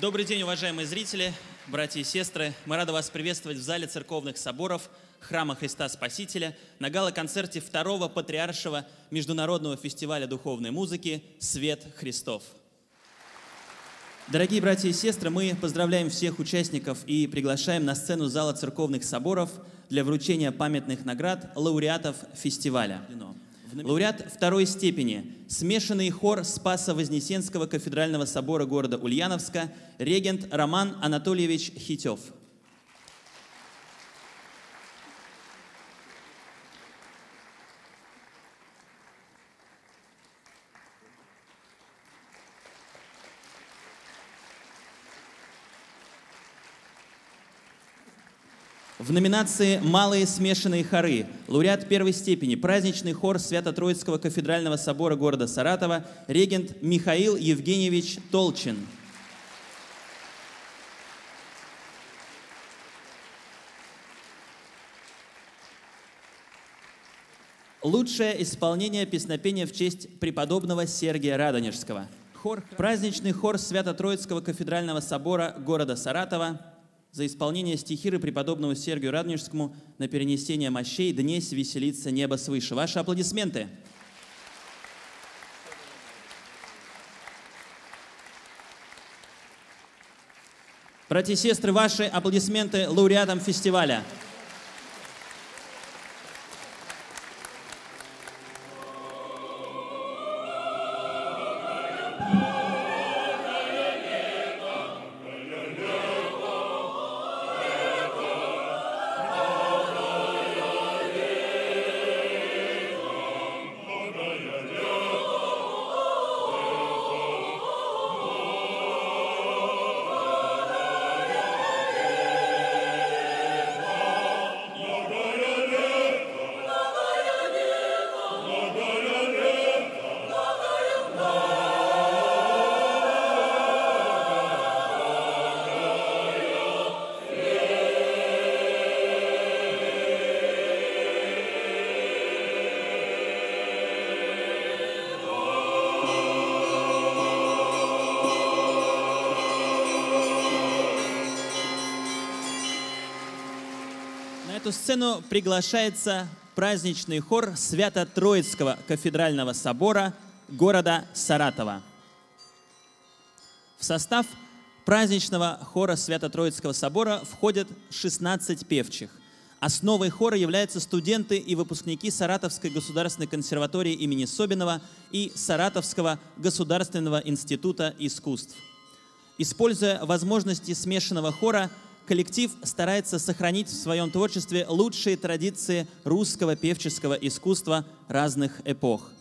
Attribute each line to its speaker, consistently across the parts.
Speaker 1: Добрый день, уважаемые зрители, братья и сестры. Мы рады вас приветствовать в зале церковных соборов Храма Христа Спасителя на гала-концерте второго патриаршего международного фестиваля духовной музыки «Свет Христов». Дорогие братья и сестры, мы поздравляем всех участников и приглашаем на сцену зала церковных соборов для вручения памятных наград лауреатов фестиваля. Лауреат второй степени, смешанный хор Спаса-Вознесенского кафедрального собора города Ульяновска, регент Роман Анатольевич Хитев – В номинации «Малые смешанные хоры» лауреат первой степени, праздничный хор Свято-Троицкого кафедрального собора города Саратова, регент Михаил Евгеньевич Толчин. Лучшее исполнение песнопения в честь преподобного Сергия Радонежского. Хор, праздничный хор Свято-Троицкого кафедрального собора города Саратова, за исполнение стихиры преподобному Сергию Радонежскому на перенесение мощей «Днесь веселится небо свыше». Ваши аплодисменты. Братья и сестры, ваши аплодисменты лауреатам фестиваля. Эту сцену приглашается праздничный хор Свято-Троицкого кафедрального собора города Саратова. В состав праздничного хора Свято-Троицкого собора входят 16 певчих. Основой хора являются студенты и выпускники Саратовской государственной консерватории имени Собинова и Саратовского государственного института искусств. Используя возможности смешанного хора, коллектив старается сохранить в своем творчестве лучшие традиции русского певческого искусства разных эпох.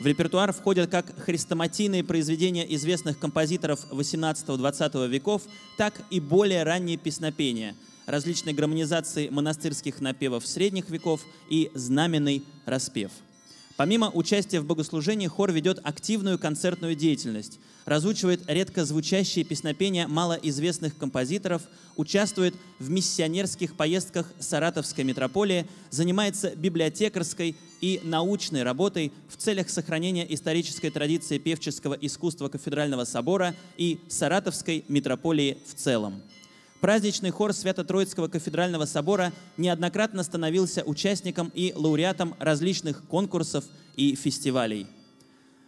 Speaker 1: В репертуар входят как хрестоматийные произведения известных композиторов XVIII-XX веков, так и более ранние песнопения, различные гармонизации монастырских напевов средних веков и знаменный распев – Помимо участия в богослужении, хор ведет активную концертную деятельность, разучивает редко звучащие песнопения малоизвестных композиторов, участвует в миссионерских поездках Саратовской митрополии, занимается библиотекарской и научной работой в целях сохранения исторической традиции певческого искусства кафедрального собора и Саратовской митрополии в целом. Праздничный хор Свято-Троицкого кафедрального собора неоднократно становился участником и лауреатом различных конкурсов и фестивалей.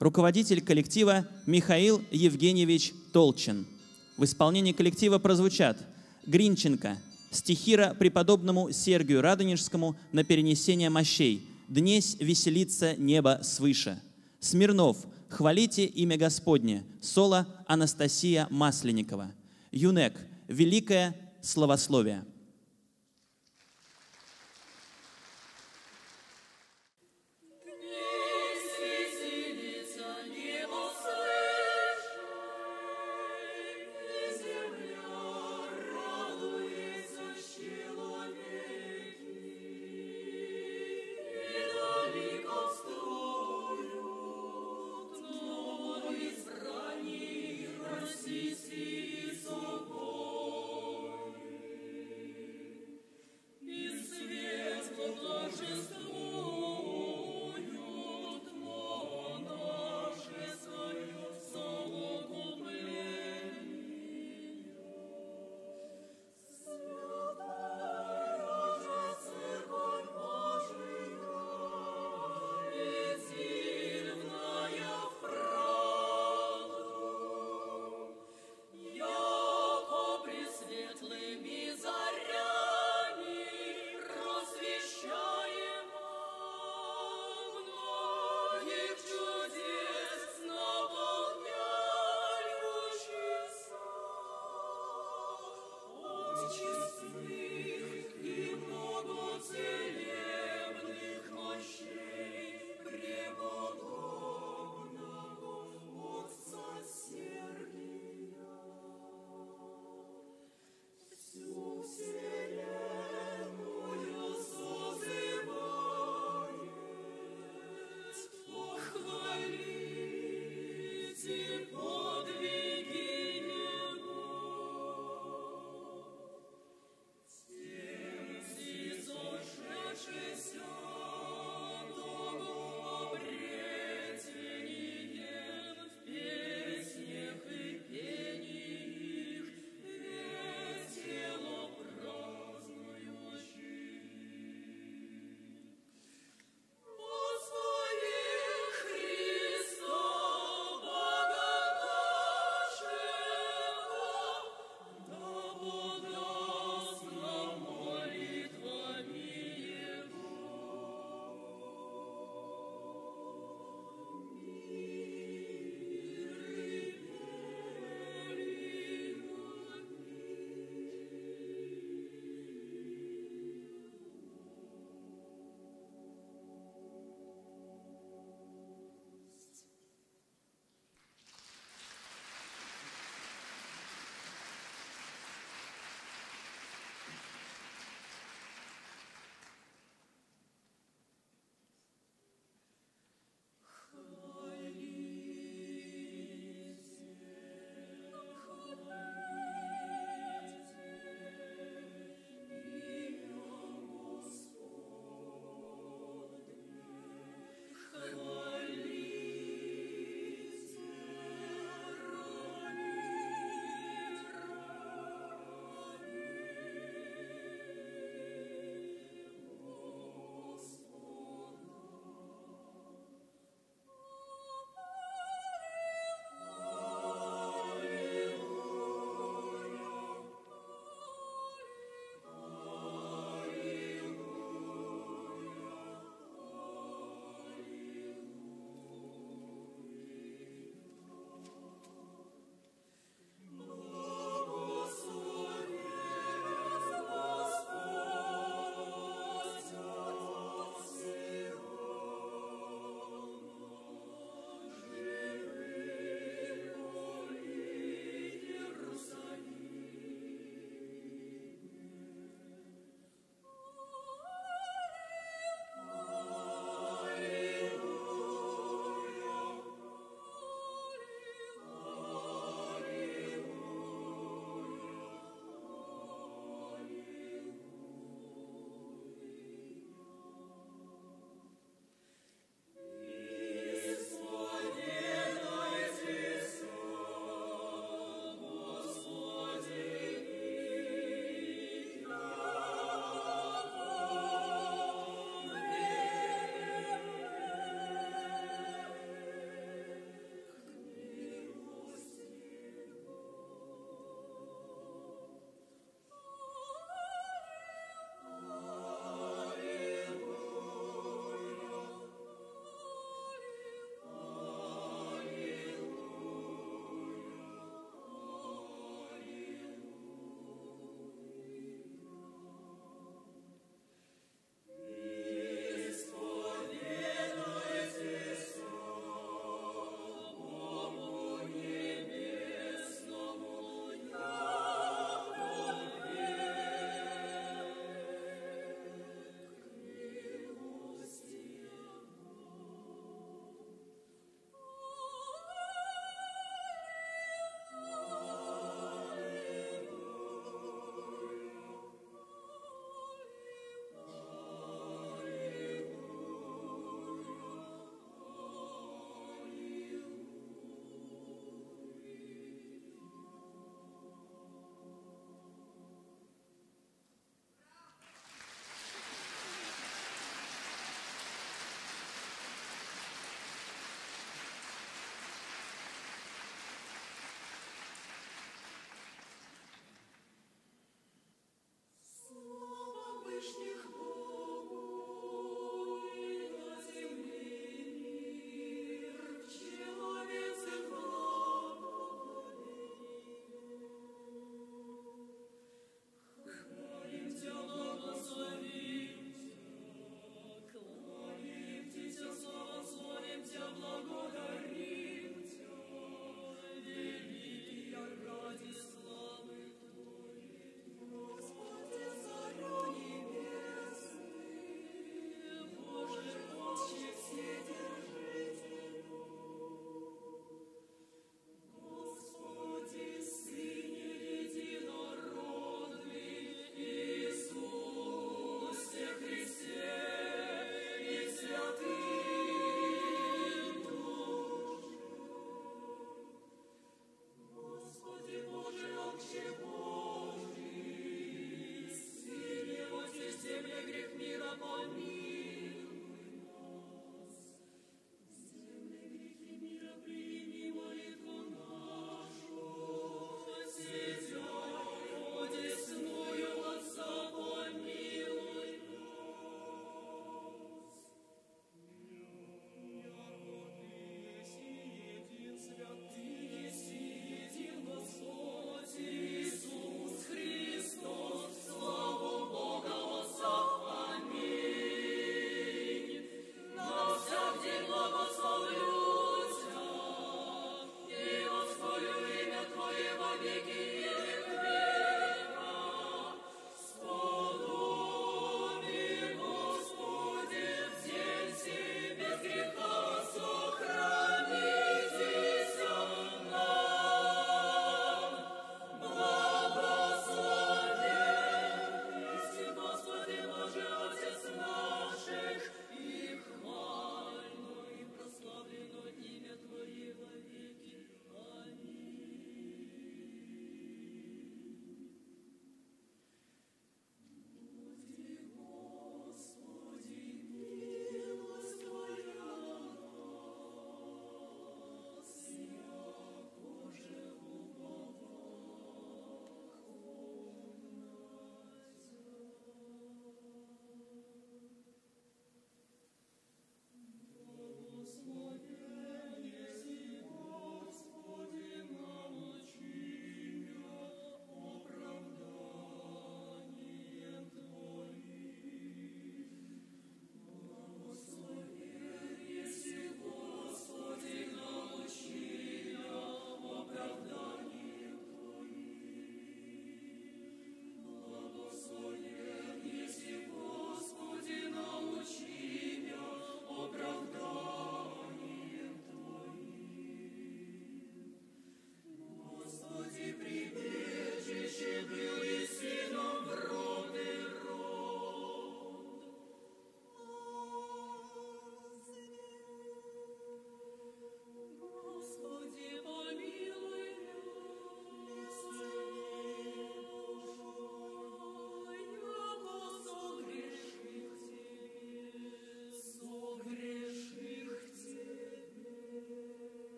Speaker 1: Руководитель коллектива Михаил Евгеньевич Толчин. В исполнении коллектива прозвучат Гринченко, стихира преподобному Сергию Радонежскому на перенесение мощей, «Днесь веселится небо свыше». Смирнов, «Хвалите имя Господне», соло Анастасия Масленникова. Юнек – великое словословие.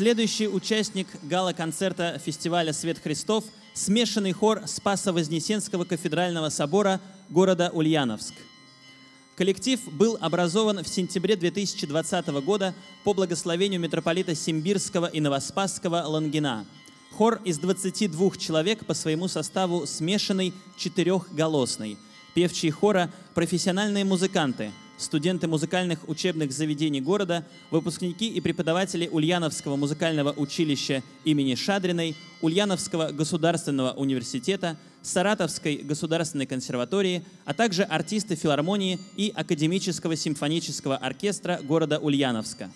Speaker 1: Следующий участник гала-концерта фестиваля «Свет Христов» – смешанный хор Спасо-Вознесенского кафедрального собора города Ульяновск. Коллектив был образован в сентябре 2020 года по благословению митрополита Симбирского и Новоспасского Лангина. Хор из 22 человек по своему составу смешанный четырехголосный. Певчие хора – профессиональные музыканты – студенты музыкальных учебных заведений города, выпускники и преподаватели Ульяновского музыкального училища имени Шадриной, Ульяновского государственного университета, Саратовской государственной консерватории, а также артисты филармонии и академического симфонического оркестра города Ульяновска.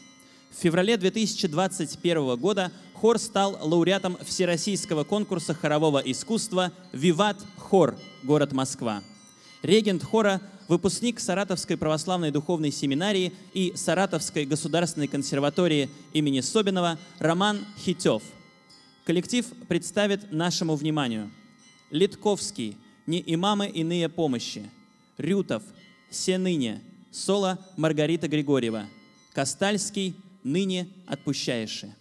Speaker 1: В феврале 2021 года хор стал лауреатом Всероссийского конкурса хорового искусства «Виват Хор. Город Москва». Регент хора выпускник Саратовской православной духовной семинарии и Саратовской государственной консерватории имени Собинова Роман Хитев. Коллектив представит нашему вниманию Литковский «Не имамы иные помощи», Рютов «Се ныне», соло Маргарита Григорьева, Костальский «Ныне отпущаешься».